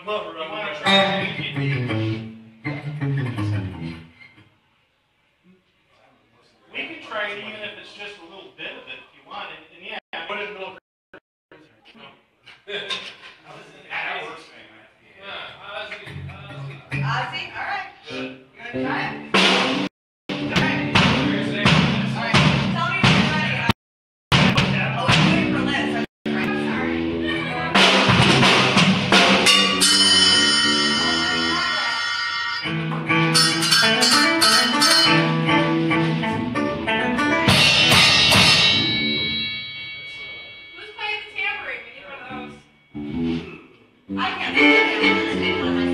You want to cover wanna up? try We can try it even if it's just a little bit of it if you want it. And yeah, What is middle? that works. Ozzy? All right. You want to try it? Sorry, but you one of those. I can't.